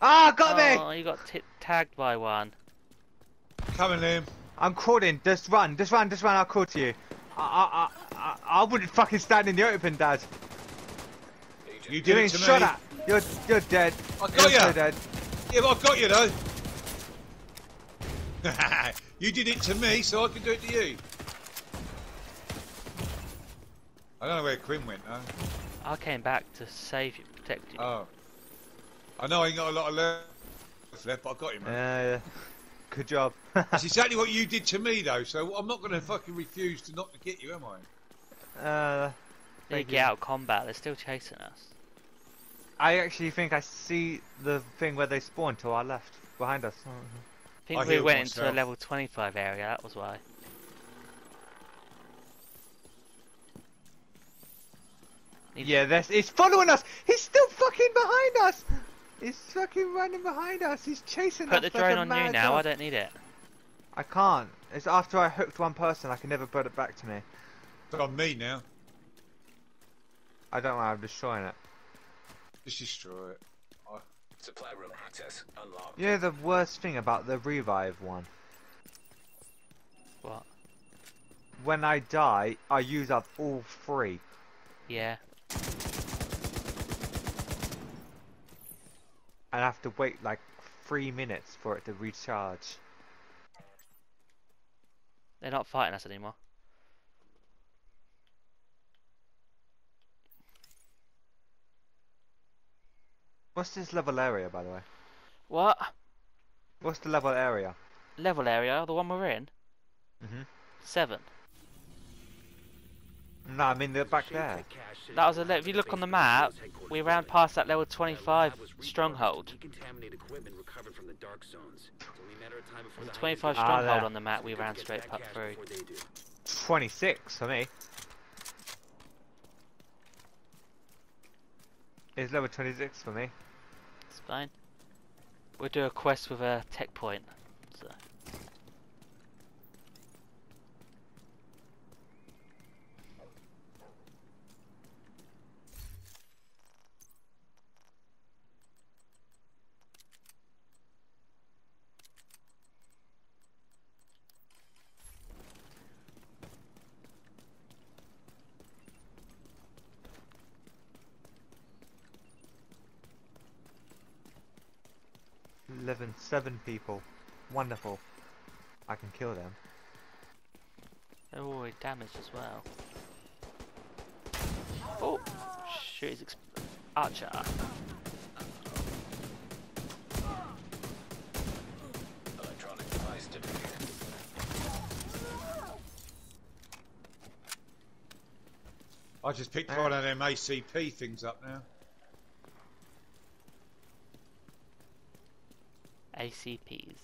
Speaker 2: Ah, got me!
Speaker 1: Oh, you got t- tagged by one.
Speaker 3: Coming, Liam.
Speaker 2: I'm crawling. Just run. Just run. Just run. I'll call to you. I, I, I, I, I wouldn't fucking stand in the open, Dad.
Speaker 3: You
Speaker 2: You're
Speaker 3: did
Speaker 2: getting
Speaker 3: it to
Speaker 2: shot
Speaker 3: me.
Speaker 2: at. You're, you're dead.
Speaker 3: I got
Speaker 2: you're
Speaker 3: ya.
Speaker 2: so dead.
Speaker 3: Yeah, but I got you though. you did it to me, so I can do it to you. I don't know where Quinn went though.
Speaker 1: I came back to save you, protect you.
Speaker 3: Oh. I know I ain't got a lot of left left, but I got him. man.
Speaker 2: Yeah, yeah. Good job.
Speaker 3: That's exactly what you did to me though, so I'm not going to fucking refuse to not to get you, am I?
Speaker 2: uh,
Speaker 1: They get
Speaker 2: you.
Speaker 1: out of combat. They're still chasing us.
Speaker 2: I actually think I see the thing where they spawn to our left, behind us.
Speaker 1: I think
Speaker 3: I
Speaker 1: we
Speaker 3: healed
Speaker 1: went into a level 25 area. That was why. Need-
Speaker 2: Yeah, that's it's following us. He's still fucking behind us. He's fucking running behind us. He's chasing
Speaker 1: Put
Speaker 2: us.
Speaker 1: the
Speaker 2: like
Speaker 1: drone on you
Speaker 2: mad
Speaker 1: now. I don't need it.
Speaker 2: I can't. It's after I hooked one person. I can never put it back to me.
Speaker 3: It's on me now.
Speaker 2: I don't know. I'm destroying it.
Speaker 3: Just destroy it. I,
Speaker 4: Supply room access unlocked.
Speaker 2: You know the worst thing about the revive one?
Speaker 1: What?
Speaker 2: When I die, I use up all three.
Speaker 1: Yeah.
Speaker 2: And I have to wait like three minutes for it to recharge.
Speaker 1: They're not fighting us anymore.
Speaker 2: What's this level area, by the way?
Speaker 1: What?
Speaker 2: What's the level area?
Speaker 1: Level area? The one we're in?
Speaker 2: Mhm.
Speaker 1: Seven.
Speaker 2: No, I mean they're back there.
Speaker 5: Tech cache sitting
Speaker 1: That was a
Speaker 5: in
Speaker 1: le- if you look on the map,
Speaker 5: of the headquarters
Speaker 1: we ran past that level 25
Speaker 5: lab was repurposed
Speaker 1: stronghold.
Speaker 5: to decontaminate equipment recovered from the dark zones. Only a time before
Speaker 1: There's
Speaker 5: the
Speaker 1: 25
Speaker 5: hyenas
Speaker 2: Ah,
Speaker 1: stronghold on the map, we ran straight
Speaker 5: that
Speaker 1: up through.
Speaker 5: before they do.
Speaker 2: 26 for me. It's level 26 for me.
Speaker 1: Fine. We'll do a quest with a tech point. So.
Speaker 2: Eleven, seven people. Wonderful. I can kill them.
Speaker 1: Oh, They're already damaged as well. Oh, shoot, he's exp- Archer.
Speaker 4: Electronic device detected.
Speaker 3: I just picked uh, one of them ACP things up now.
Speaker 1: ACPs.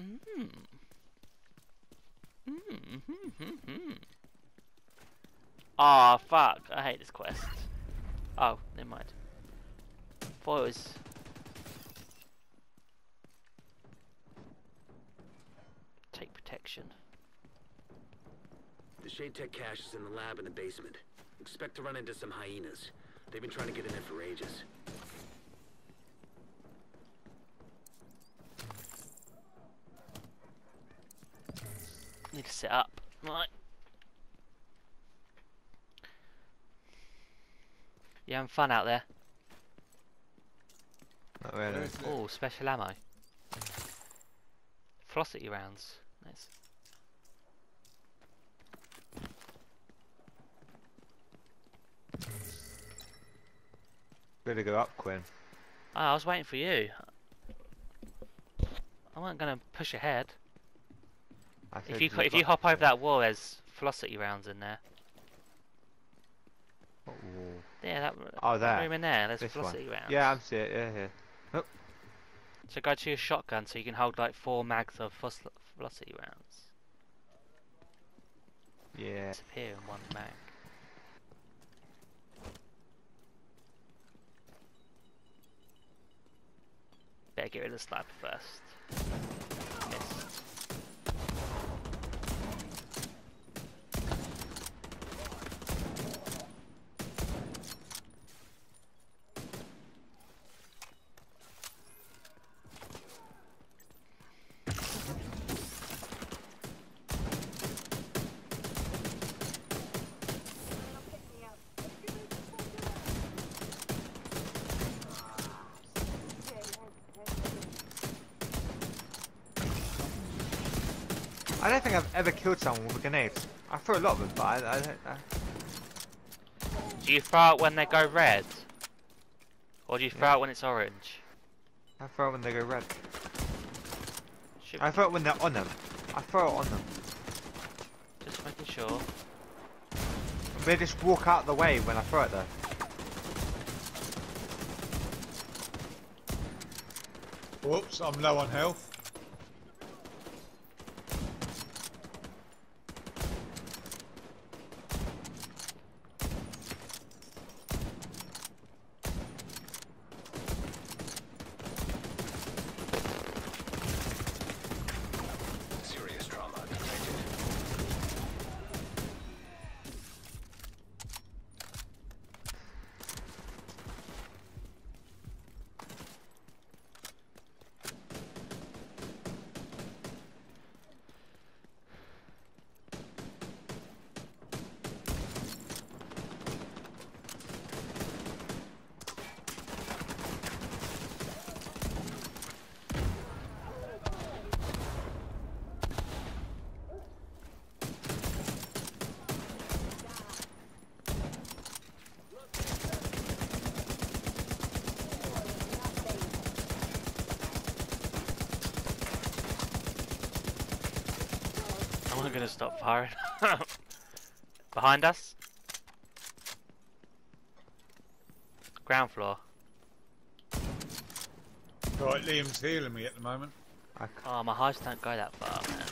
Speaker 1: Mm. Mm. Mm. Oh fuck! I hate this quest. Oh, never mind. Thought it was. Take protection.
Speaker 5: The SHD Tech cache is in the lab in the basement. Expect to run into some hyenas. They've been trying to get in there for ages.
Speaker 1: Need to sit up. Right. You having fun out there?
Speaker 2: Not really.
Speaker 1: Oh, special ammo. Velocity rounds. Nice.
Speaker 2: Better go up, Quinn.
Speaker 1: Oh, I was waiting for you. I wasn't gonna push ahead.
Speaker 2: I
Speaker 1: If you if you hop over that wall, there's velocity rounds in there.
Speaker 2: What wall?
Speaker 1: Yeah, that,
Speaker 2: Oh,
Speaker 1: that
Speaker 2: there.
Speaker 1: room in there. There's
Speaker 2: This
Speaker 1: velocity
Speaker 2: one.
Speaker 1: rounds.
Speaker 2: Yeah, I'm seeing it. Yeah, yeah.
Speaker 1: So go to your shotgun so you can hold like four mags of velocity rounds.
Speaker 2: Yeah.
Speaker 1: Disappear in one mag. Better get rid of the
Speaker 2: I don't think I've ever killed someone with a grenade. I throw a lot of them, but I, I don't. I,
Speaker 1: Do you throw it when they go red? Or do you throw
Speaker 2: Yeah.
Speaker 1: it when it's orange?
Speaker 2: I throw it when they go red.
Speaker 1: Should
Speaker 2: I throw it when they're on them. I throw it on them.
Speaker 1: just making sure.
Speaker 2: They just walk out the way when I throw it there.
Speaker 3: Whoops, I'm low on health.
Speaker 4: Serious trauma detected.
Speaker 1: gonna stop firing. Behind us. Ground floor.
Speaker 3: Right, Liam's healing me at the moment.
Speaker 2: I c-
Speaker 1: Oh, my highs don't go that far, man.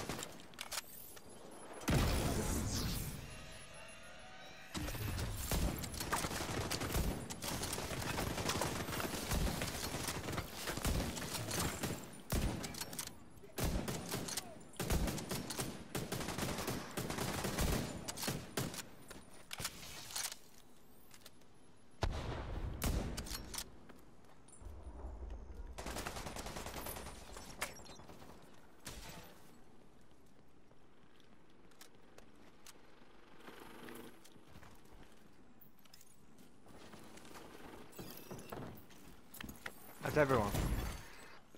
Speaker 2: That's everyone.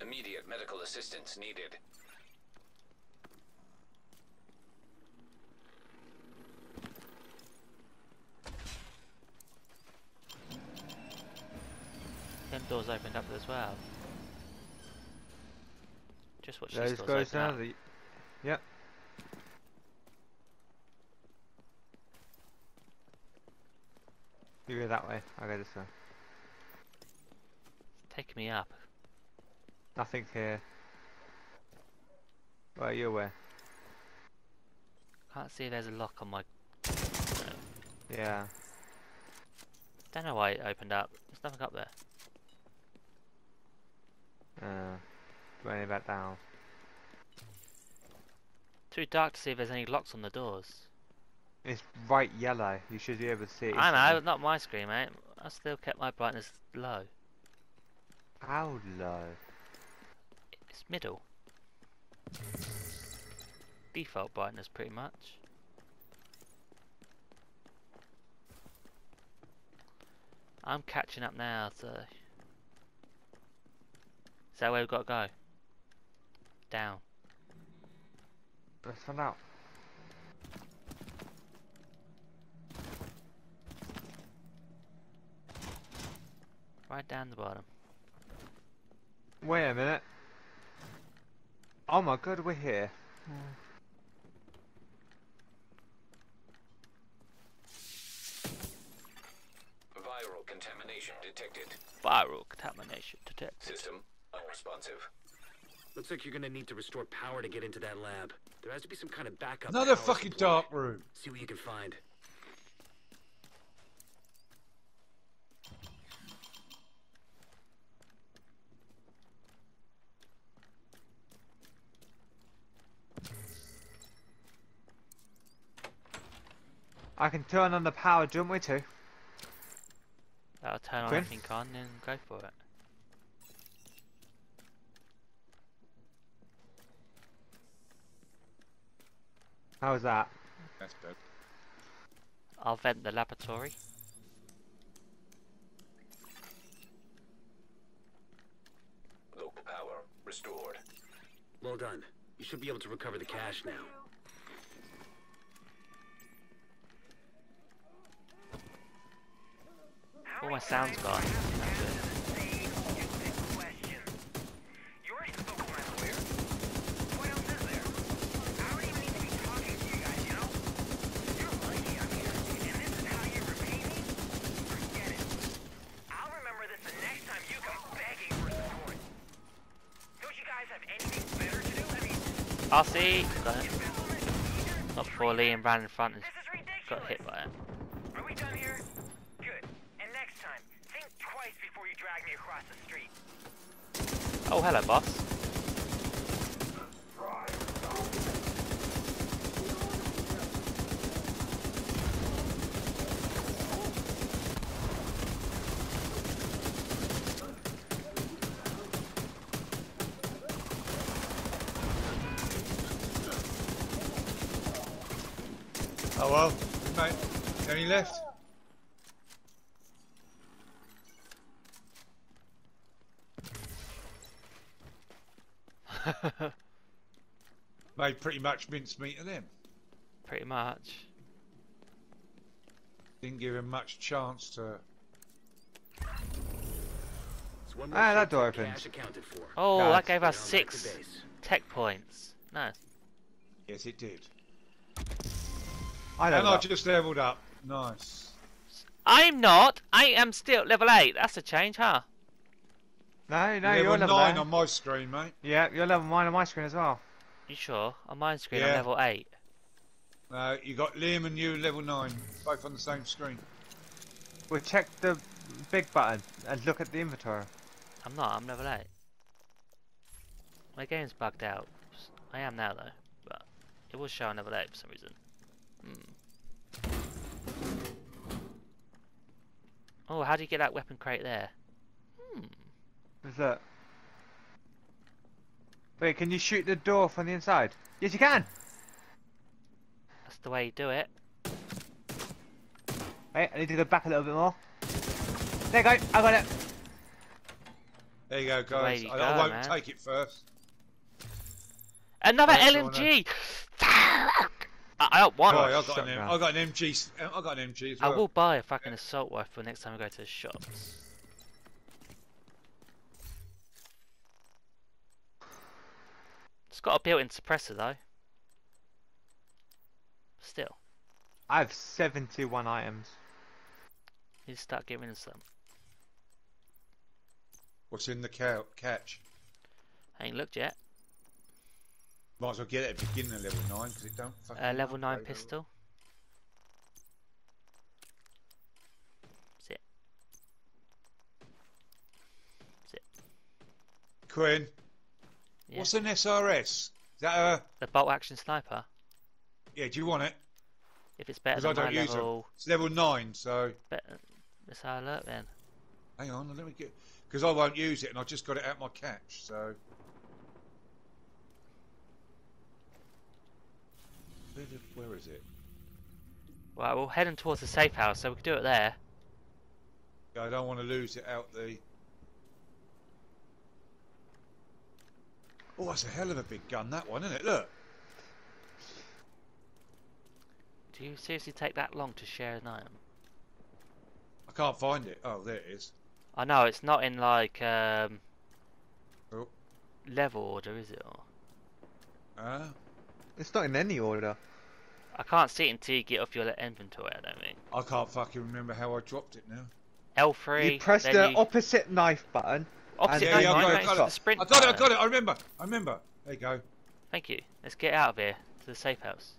Speaker 4: Immediate medical assistance needed.
Speaker 1: Doors opened up as well. Just watch
Speaker 2: Those
Speaker 1: these doors open.
Speaker 2: The... Yep. You go that way. I'll go this way.
Speaker 1: Take me up.
Speaker 2: Nothing here. Well, you're where?
Speaker 1: Can't see there's a lock on my.
Speaker 2: Yeah.
Speaker 1: Don't know why it opened up. There's nothing up there.
Speaker 2: Uh, running back down.
Speaker 1: Too dark to see if there's any locks on the doors.
Speaker 2: It's bright yellow. You should be able to see it.
Speaker 1: I know, not my screen, mate. I still kept my brightness low.
Speaker 2: How low?
Speaker 1: It's middle. Default brightness, pretty much. I'm catching up now, so. Is that where we've got to go? Down.
Speaker 2: Let's find out.
Speaker 1: Right down the bottom.
Speaker 2: Wait a minute. Oh my god, we're here.
Speaker 4: Viral contamination detected.
Speaker 1: Viral contamination detected.
Speaker 4: System unresponsive.
Speaker 5: Looks like you're gonna need to restore power to get into that lab. There has to be some kind of backup.
Speaker 3: Another fucking
Speaker 5: supply.
Speaker 3: dark room.
Speaker 5: See what you can find.
Speaker 2: I can turn on the power, do you want me to?
Speaker 1: That'll turn on
Speaker 2: Quinn?
Speaker 1: everything on and go for it.
Speaker 2: How's that?
Speaker 3: That's good.
Speaker 1: I'll vent the laboratory.
Speaker 4: Local power restored.
Speaker 5: Well done. You should be able to recover the cache now.
Speaker 1: All my sound's gone. RC! Got it. Not before Liam ran in front and got hit by it.
Speaker 10: Are we done here? Good. And next time, think twice before you drag me across the street.
Speaker 1: Oh, hello, boss.
Speaker 3: Well, mate. Any left? Made pretty much mincemeat of them.
Speaker 1: Pretty much.
Speaker 3: Didn't give him much chance to.
Speaker 5: It's
Speaker 2: Ah, that door
Speaker 5: for
Speaker 2: opens.
Speaker 5: Accounted for.
Speaker 1: Oh,
Speaker 2: Guys,
Speaker 1: that gave us
Speaker 5: Get on back to
Speaker 1: six tech points. No.
Speaker 3: Yes, it did.
Speaker 2: I
Speaker 3: And
Speaker 2: don't
Speaker 3: I just leveled up. Nice.
Speaker 1: I'm not. I am still level 8. That's a change, huh?
Speaker 2: No, no,
Speaker 3: level
Speaker 2: you're level
Speaker 3: nine
Speaker 2: eight.
Speaker 3: on my screen, mate.
Speaker 2: Yeah, you're level nine on my screen as well.
Speaker 1: You sure? On my screen, I'm level 8.
Speaker 3: Uh, you got Liam and you level nine, both on the same screen.
Speaker 2: We'll check the big button and look at the inventory.
Speaker 1: I'm not. I'm level 8. My game's bugged out. I am now, though. But it was showing level 8 for some reason. Hmm. Oh, how do you get that weapon crate there? Hmm.
Speaker 2: Let's. Wait, can you shoot the door from the inside? Yes, you can!
Speaker 1: That's the way you do it.
Speaker 2: Wait, I need to go back a little bit more. There you go, I got it.
Speaker 3: There you go, guys.
Speaker 1: you
Speaker 3: I,
Speaker 1: go,
Speaker 3: I won't
Speaker 1: man.
Speaker 3: take it first.
Speaker 1: Another
Speaker 3: Yes,
Speaker 1: LMG! I, I don't want
Speaker 3: Boy. I got
Speaker 2: shut
Speaker 3: an M- I got an MG. s- I got an MG as
Speaker 1: I will buy a fucking assault rifle next time I go to the shops. It's got a built-in suppressor though. Still,
Speaker 2: I have 71 items.
Speaker 1: you need to start getting us some.
Speaker 3: What's in the cow catch?
Speaker 1: I ain't looked yet.
Speaker 3: Might as well get it at the beginning of level nine because it don't. Fucking
Speaker 1: A level 9
Speaker 3: upgrade
Speaker 1: pistol. That's it.
Speaker 3: Quinn,
Speaker 1: Yeah.
Speaker 3: what's an SRS? Is that a?
Speaker 1: The bolt action sniper.
Speaker 3: Yeah, do you want it?
Speaker 1: If it's better
Speaker 3: Because I
Speaker 1: than
Speaker 3: don't use
Speaker 1: level,
Speaker 3: It's level nine, so
Speaker 1: better. Let's have a look then.
Speaker 3: hang on, let me get. Because I won't use it, and I just got it out my catch, so. Where, did, where is it?
Speaker 1: Right, we're heading towards the safe house, so we can do it there.
Speaker 3: Yeah, I don't want to lose it out the. Oh, that's a hell of a big gun, that one, isn't it? Look.
Speaker 1: Do you seriously take that long to share an item?
Speaker 3: I can't find it. Oh, there it is.
Speaker 1: I know it's not in like um,
Speaker 3: Oh.
Speaker 1: level order, is it? Or
Speaker 3: Ah.
Speaker 2: It's not in any order.
Speaker 1: I can't see it until you get off your inventory. I don't think.
Speaker 3: I can't fucking remember how I dropped it now.
Speaker 1: L three.
Speaker 2: You press the
Speaker 1: you-
Speaker 2: opposite knife button.
Speaker 1: opposite.
Speaker 2: and
Speaker 1: no,
Speaker 3: yeah,
Speaker 1: no,
Speaker 3: I got it,
Speaker 1: it's
Speaker 3: got
Speaker 1: the
Speaker 3: it.
Speaker 1: sprint
Speaker 3: I got it, I got it, I remember, I remember. There you go.
Speaker 1: Thank you. Let's get out of here to the safe house.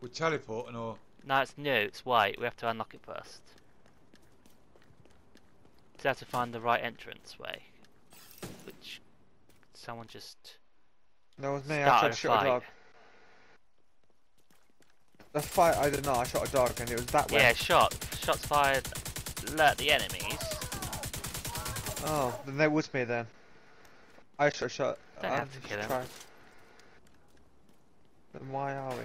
Speaker 3: We're teleporting or.
Speaker 1: No, it's new. It's white. We have to unlock it first. We have to find the right entrance way, which someone just
Speaker 2: That was me, I
Speaker 1: started
Speaker 2: tried
Speaker 1: a
Speaker 2: to shoot a dog. The fight, I did not, I shot a dog and it was that way.
Speaker 1: Yeah, shot. Shots fired. Alert the enemies.
Speaker 2: Oh, then that was me then. I shot a shot.
Speaker 1: Don't
Speaker 2: I
Speaker 1: have to kill him.
Speaker 2: tried. Then why are we?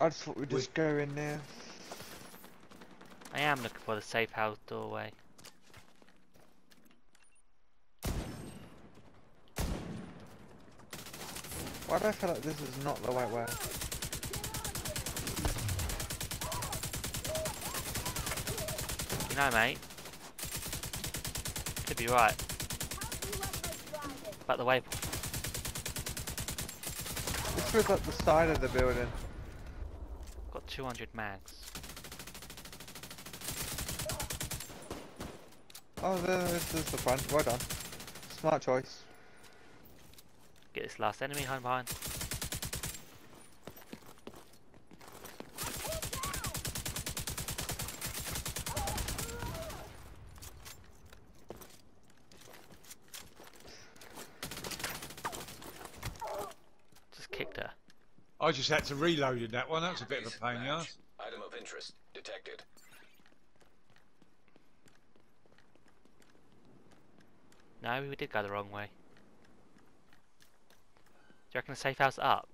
Speaker 2: I just thought we'd
Speaker 3: We-
Speaker 2: just go in there.
Speaker 1: I am looking for the safe house doorway.
Speaker 2: Why do I feel like this is not the right way?
Speaker 1: You know, mate. Could be right. About the waypoint.
Speaker 2: This was at the side of the building.
Speaker 1: Got 200 mags.
Speaker 2: Oh, there, this is the front. Well done. Smart choice.
Speaker 1: Get this last enemy home behind. Just kicked her.
Speaker 3: I just had to reload in that one. That was a bit of a pain in the ass.
Speaker 4: Item of interest detected.
Speaker 1: No, we did go the wrong way. Do you reckon the safe house up?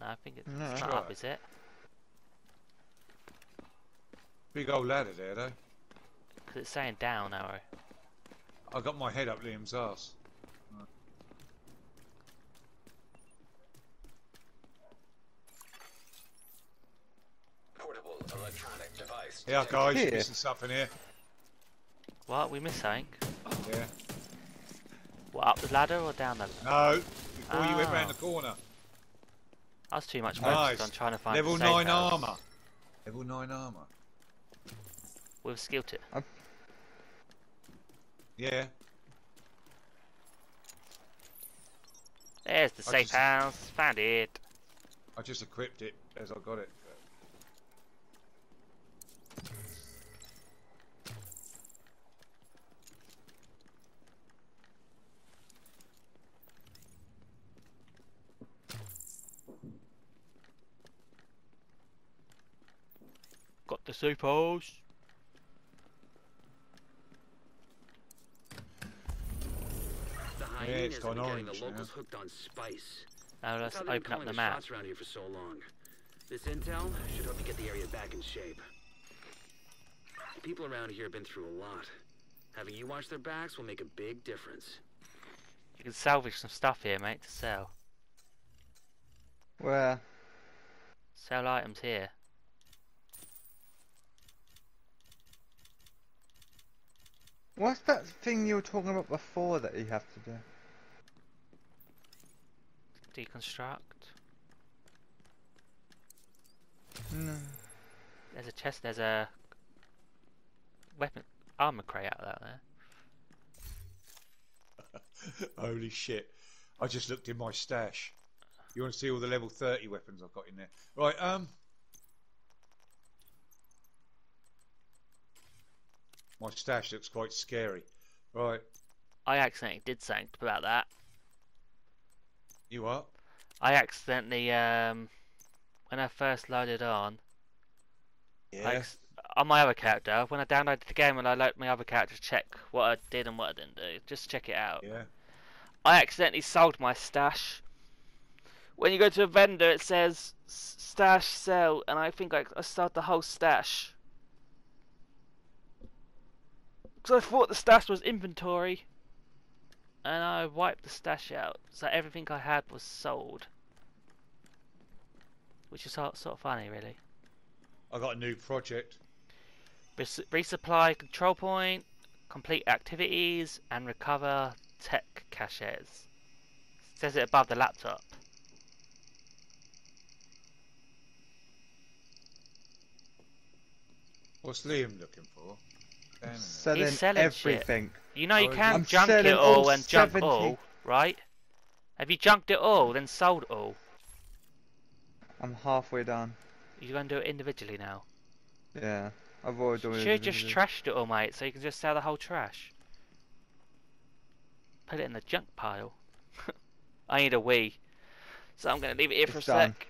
Speaker 1: No, I think it's
Speaker 2: No.
Speaker 1: it's not up, is it?
Speaker 3: Big old ladder there, though.
Speaker 1: Because it's saying down arrow.
Speaker 3: I got my head up Liam's ass.
Speaker 4: Portable electronic device.
Speaker 3: Yeah, guys,
Speaker 2: Here.
Speaker 3: missing stuff in here.
Speaker 1: What? We missed something?
Speaker 3: Yeah.
Speaker 1: What, up the ladder or down the...
Speaker 3: No, before you went round
Speaker 1: Oh.
Speaker 3: the ah. corner.
Speaker 1: I was too much focused
Speaker 3: Nice.
Speaker 1: on trying to find
Speaker 3: Level
Speaker 1: the safe
Speaker 3: 9
Speaker 1: house
Speaker 3: armour. Level 9 armour.
Speaker 1: With skill tip.
Speaker 3: Yeah.
Speaker 1: There's the
Speaker 3: I
Speaker 1: safe
Speaker 3: just-
Speaker 1: house. Found it.
Speaker 3: I just equipped it as I got it.
Speaker 1: Got the safe house.
Speaker 5: The
Speaker 3: it's
Speaker 5: hyenas have
Speaker 3: gone
Speaker 5: been getting the locals
Speaker 3: now.
Speaker 5: hooked on spice.
Speaker 1: Now let's
Speaker 5: That's how they've been
Speaker 1: open up
Speaker 5: calling
Speaker 1: the map.
Speaker 5: around here for so long. This intel should help you get the area back in shape. People around here have been through a lot. Having you watch their backs will make a big difference.
Speaker 1: You can salvage some stuff here, mate, to sell.
Speaker 2: Where?
Speaker 1: Sell items here.
Speaker 2: What's that thing you were talking about before that you have to do?
Speaker 1: Deconstruct.
Speaker 2: No.
Speaker 1: There's a chest. There's a weapon armor crate out there.
Speaker 3: Holy shit. I just looked in my stash. You want to see all the level 30 weapons I've got in there? Right, um. My stash looks quite scary. Right,
Speaker 1: I accidentally did something about that.
Speaker 3: you what?
Speaker 1: I accidentally, um, when I first loaded on, I ex- on my other character, when I downloaded the game and I loaded my other character to check what I did and what I didn't do, just check it out.
Speaker 3: Yeah.
Speaker 1: I accidentally sold my stash. When you go to a vendor, it says stash sell, and I think I, I sold the whole stash. Because I thought the stash was inventory, and I wiped the stash out, so everything I had was sold. Which is sort sort of funny, really.
Speaker 3: I got a new project.
Speaker 1: Res- resupply control point, complete activities, and recover tech caches. Says it above the laptop.
Speaker 3: What's Liam looking for? Damn it.
Speaker 2: Selling,
Speaker 1: He's selling shit.
Speaker 2: everything.
Speaker 1: You know you
Speaker 3: Oh,
Speaker 1: can
Speaker 2: I'm
Speaker 1: junk it all
Speaker 2: all
Speaker 1: and junk
Speaker 2: 70.
Speaker 1: all, right? Have you junked it all, then sold it all?
Speaker 2: I'm halfway done.
Speaker 1: You're gonna do it individually now.
Speaker 2: Yeah. I've already done
Speaker 1: You
Speaker 2: it
Speaker 1: should have just
Speaker 2: individually.
Speaker 1: trashed it all, mate, so you can just sell the whole trash. Put it in the junk pile. I need a wee. so I'm gonna leave it here for a
Speaker 2: done.
Speaker 1: sec.